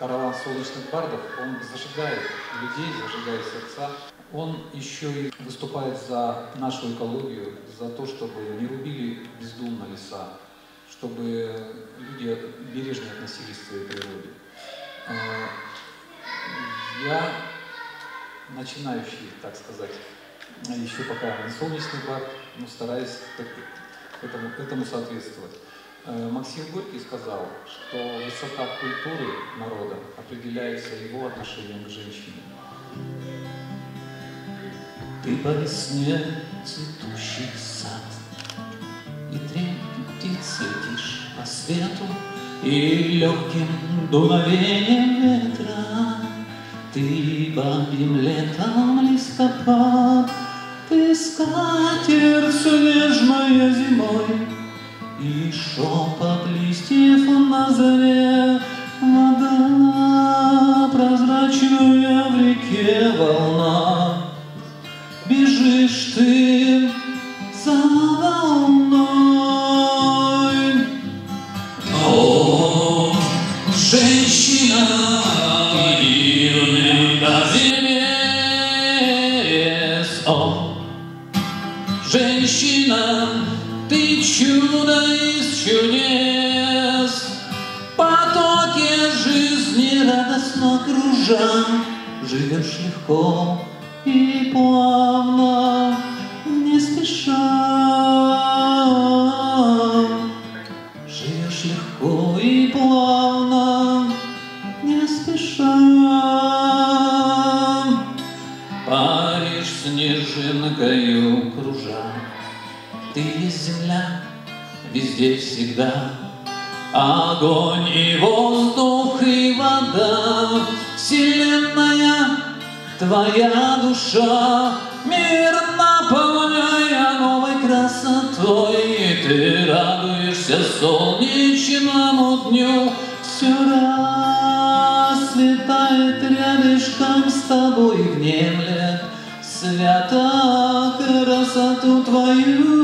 караван солнечных бардов, он зажигает людей, зажигает сердца. Он еще и выступает за нашу экологию, за то, чтобы не рубили бездумно леса, чтобы люди бережнее относились к своей природе. А, я начинающий, так сказать, еще пока не солнечный бар, но стараюсь этому, этому соответствовать. Э, Максим Горький сказал, что высота культуры народа определяется его отношением к женщине. Ты по весне цветущий сад, И три птицы по свету, И легким дуновением ветра Ты бабьим летом листопад, Ты скатерть нежная зимой, И шепот листьев на заре, Вода прозрачная в реке волна, бежишь ты за волной. О, женщина, женщина, ты чудо из чудес. Потоки жизни радостно кружа, Живешь легко, и плавно, не спеша. Живешь легко и плавно, не спеша. Паришь снежинкою кружа, Ты есть земля, везде всегда. Огонь и воздух и вода, Вселенная Твоя душа, мир наполняя новой красотой, И ты радуешься солнечному дню, Все расцветает рядышком с тобой, Внемлет свято красоту твою.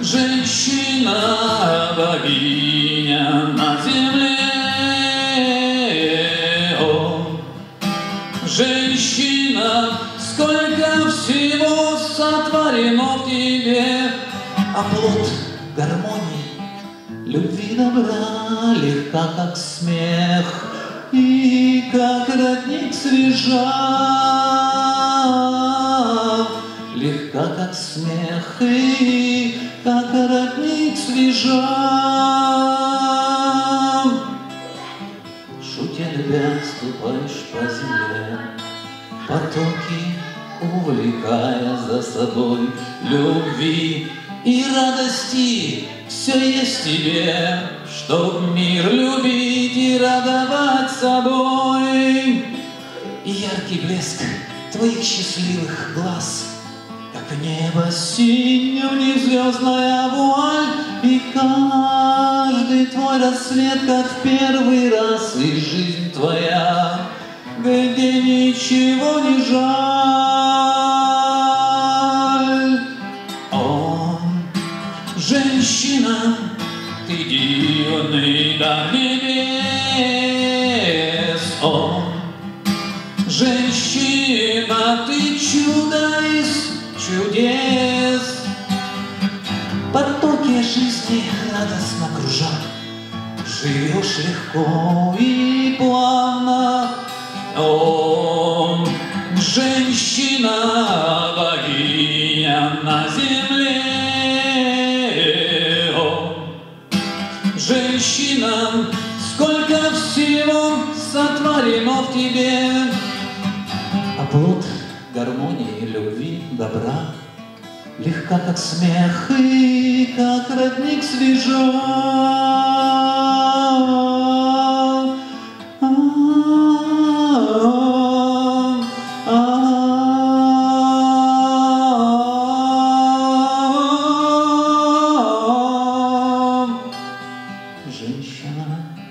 Женщина, богиня на земле, О, женщина, сколько всего сотворено в тебе, А плод гармонии, любви добра, Легка, как смех, и как родник свежа, Как смех, и как родник свежа. Шутя любя, ступаешь по земле, Потоки увлекая за собой Любви и радости все есть тебе, Чтоб мир любить и радовать собой. И яркий блеск твоих счастливых глаз, Небо синюю звездная вуаль, И каждый твой рассвет, как в первый раз, И жизнь твоя, где ничего не жаль. О, женщина, ты дивный до чудес. Потоки жизни радостно кружат, Живешь легко и плавно. О, женщина, богиня на земле. О, женщина, сколько всего сотворено в тебе. А плод гармонии, любви, добра. Легка, как смех, и как родник свежа. женщина